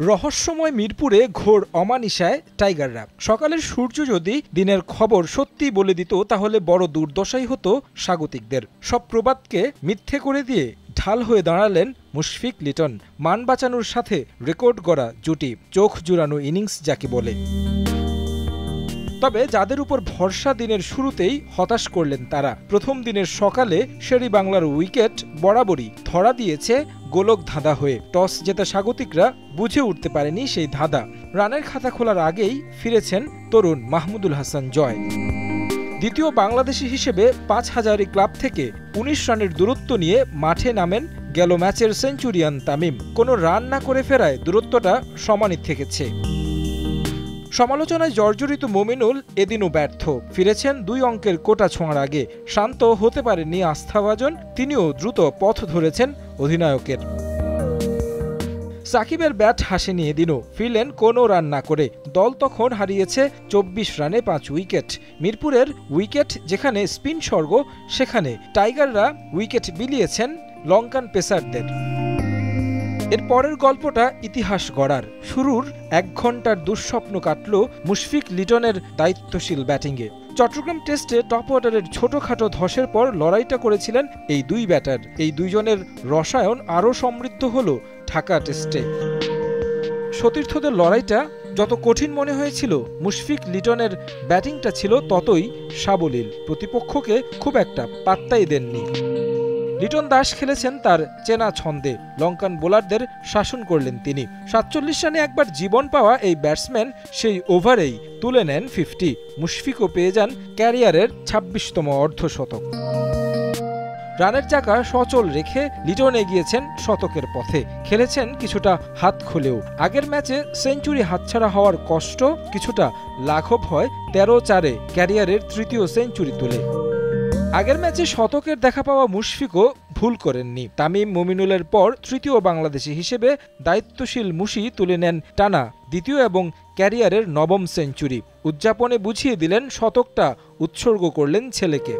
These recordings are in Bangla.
রহস্যময় মিরপুরে ঘোর অমানিসায় টাইগাররা। সকালের সূর্য যদি দিনের খবর সত্যি বলে দিত, তাহলে বড় দুর্দশাই হতো স্বাগতিকদের। সব প্রবাদকে মিথ্যে করে দিয়ে ঢাল হয়ে দাঁড়ালেন মুশফিক লিটন। মান বাঁচানোর সাথে রেকর্ড গড়া জুটি। চোখ জুড়ানো ইনিংস যাকে বলে। তবে যাদের উপর ভরসা দিনের শুরুতেই হতাশ করলেন তারা। প্রথম দিনের সকালে শেরি বাংলার উইকেট বরাবরই ধরা দিয়েছে গোলক ধাঁধা হয়ে টস জেতা স্বাগতিকরা বুঝে উঠতে পারেনি সেই ধাঁধা। রানের খাতা খোলার আগেই ফিরেছেন তরুণ মাহমুদুল হাসান জয়। দ্বিতীয় বাংলাদেশি হিসেবে পাঁচ হাজারি ক্লাব থেকে উনিশ রানের দূরত্ব নিয়ে মাঠে নামেন গেল ম্যাচের সেঞ্চুরিয়ান তামিম। কোনো রান না করে ফেরায় দূরত্বটা সমানই থেকেছে। সমালোচনায় জর্জরিত মোমিনুল এদিনও ব্যর্থ। ফিরেছেন দুই অঙ্কের কোটা ছোঁয়ার আগে। শান্ত হতে পারেননি আস্থাভাজন, তিনিও দ্রুত পথ ধরেছেন অধিনায়কের। সাকিবের ব্যাট হাসেনি এদিনও। ফিরলেন কোনো রান না করে। দল তখন হারিয়েছে চব্বিশ রানে পাঁচ উইকেট। মিরপুরের উইকেট যেখানে স্পিন স্বর্গ, সেখানে টাইগাররা উইকেট বিলিয়েছেন লঙ্কান পেসারদের। এর পরের গল্পটা ইতিহাস গড়ার। শুরুর এক ঘণ্টার দুঃস্বপ্ন কাটল মুশফিক লিটনের দায়িত্বশীল ব্যাটিংয়ে। চট্টগ্রাম টেস্টে টপ অর্ডারের ছোটখাটো ধসের পর লড়াইটা করেছিলেন এই দুই ব্যাটার। এই দুইজনের রসায়ন আরও সমৃদ্ধ হল ঢাকা টেস্টে। সতীর্থদের লড়াইটা যত কঠিন মনে হয়েছিল, মুশফিক লিটনের ব্যাটিংটা ছিল ততই সাবলীল। প্রতিপক্ষকে খুব একটা পাত্তাই দেননি। লিটন দাস খেলেছেন তার চেনা ছন্দে। লঙ্কান বোলারদের শাসন করলেন তিনি। সাতচল্লিশ রানে একবার জীবন পাওয়া এই ব্যাটসম্যান সেই ওভারেই তুলে নেন ফিফটি মুশফিকও পেয়ে যান ক্যারিয়ারের ছাব্বিশতম অর্ধশতক। রানের চাকা সচল রেখে লিটন এগিয়েছেন শতকের পথে। খেলেছেন কিছুটা হাত খুলেও। আগের ম্যাচে সেঞ্চুরি হাতছাড়া হওয়ার কষ্ট কিছুটা লাঘব হয় তেরো চারে ক্যারিয়ারের তৃতীয় সেঞ্চুরি তুলে। আগের ম্যাচে শতকের দেখা পাওয়া মুশফিকও ভুল করেননি। তামিম মুমিনুলের পর তৃতীয় বাংলাদেশি হিসেবে দায়িত্বশীল মুশি তুলে নেন টানা দ্বিতীয় এবং ক্যারিয়ারের নবম সেঞ্চুরি। উদযাপনে বুঝিয়ে দিলেন, শতকটা উৎসর্গ করলেন ছেলেকে।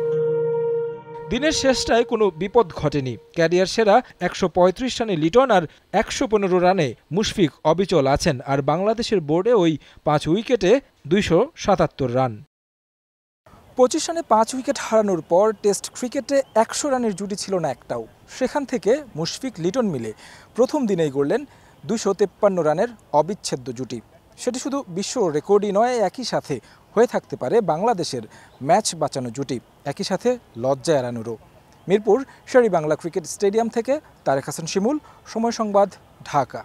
দিনের শেষটায় কোনো বিপদ ঘটেনি। ক্যারিয়ার সেরা একশো পঁয়ত্রিশ রানে লিটন আর একশো পনেরো রানে মুশফিক অবিচল আছেন, আর বাংলাদেশের বোর্ডে ওই পাঁচ উইকেটে দুইশো সাতাত্তর রান। পঁচিশ রানে পাঁচ উইকেট হারানোর পর টেস্ট ক্রিকেটে একশো রানের জুটি ছিল না একটাও। সেখান থেকে মুশফিক, লিটন মিলে প্রথম দিনেই গড়লেন দুশো তেপ্পান্ন রানের অবিচ্ছেদ্য জুটি। সেটি শুধু বিশ্ব রেকর্ডই নয়, একই সাথে হয়ে থাকতে পারে বাংলাদেশের ম্যাচ বাঁচানো জুটি। একই সাথে লজ্জা এড়ানোরও। মিরপুর শেরি বাংলা ক্রিকেট স্টেডিয়াম থেকে তারেক হাসান শিমুল, সময় সংবাদ, ঢাকা।